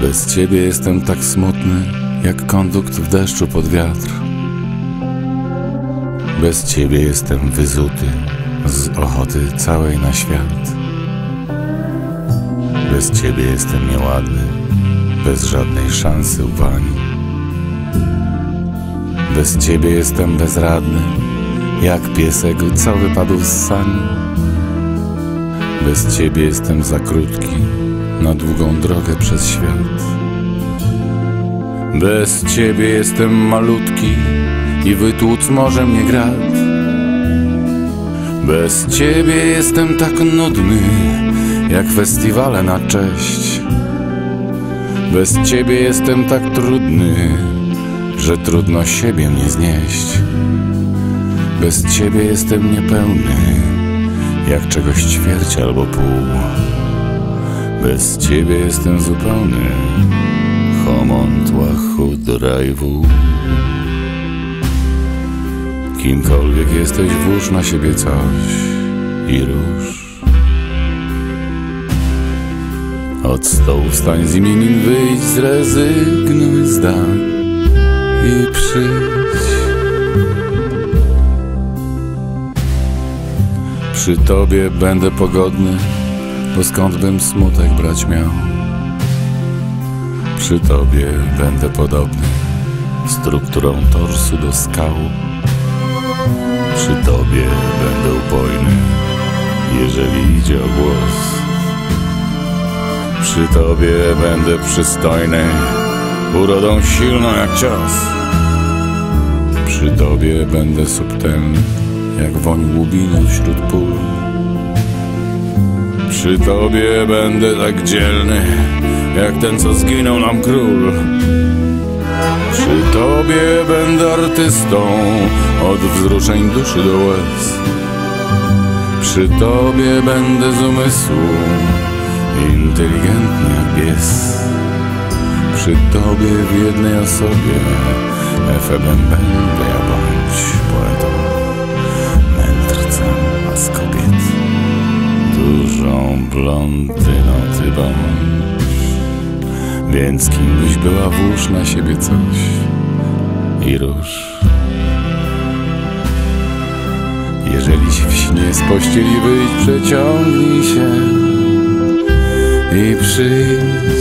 Bez ciebie jestem tak smutny, jak kondukt w deszczu pod wiatr. Bez ciebie jestem wyzuty z ochoty całej na świat. Bez ciebie jestem nieładny, bez żadnej szansy uwagi. Bez ciebie jestem bezradny, jak piesek co wypadł z sani. Bez ciebie jestem za krótki na długą drogę przez świat. Bez ciebie jestem malutki i wytłuc może mnie grad. Bez ciebie jestem tak nudny, jak festiwale na cześć. Bez ciebie jestem tak trudny, że trudno siebie mnie znieść. Bez ciebie jestem niepełny, jak czegoś ćwierć albo pół. Bez ciebie jestem zupełny, homont łachu drive'u. Kimkolwiek jesteś, włóż na siebie coś i rusz. Od stołu wstań z imienin, wyjdź, zrezygnuj zdań i przyjdź. Przy tobie będę pogodny, bo skąd bym smutek brać miał? Przy tobie będę podobny strukturą torsu do skał. Przy tobie będę upojny, jeżeli idzie o głos. Przy tobie będę przystojny, urodą silną jak cios. Przy tobie będę subtelny, jak woń łubiny wśród pól. Przy tobie będę tak dzielny, jak ten, co zginął nam król. Przy tobie będę artystą, od wzruszeń duszy do łez. Przy tobie będę z umysłu, inteligentny jak pies. Przy tobie w jednej osobie, efebem będę ja bądź poetą, bądź. Więc kim byś była, włóż na siebie coś i rusz. Jeżeli się w śnie z pościeli wyjść, przeciągnij się i przyjdź.